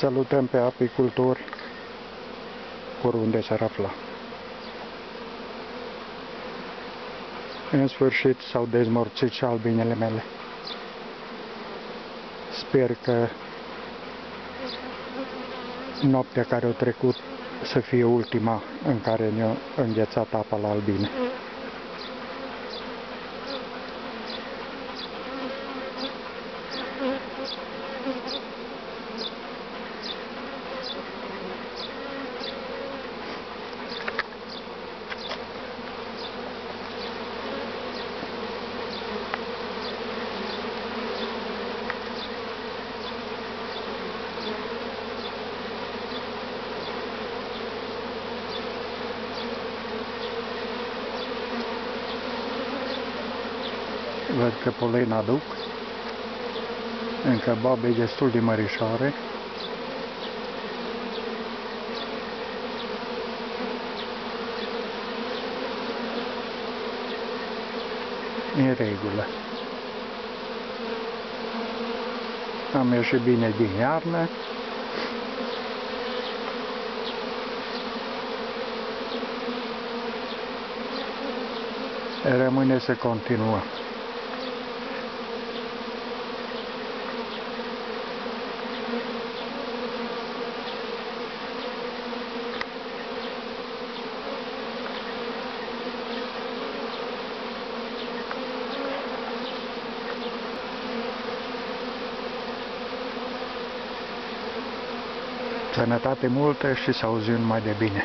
Salutăm pe apicultori oriunde s-ar afla. În sfârșit s-au dezmorțit și albinele mele. Sper că noaptea care a trecut să fie ultima în care ne-a înghețat apa la albine. Văd că polen aduc. Încă babe destul de mărișoare. În regulă. Am ieșit bine din iarnă. Rămâne să continuăm. Sănătate multă și să auzim mai de bine.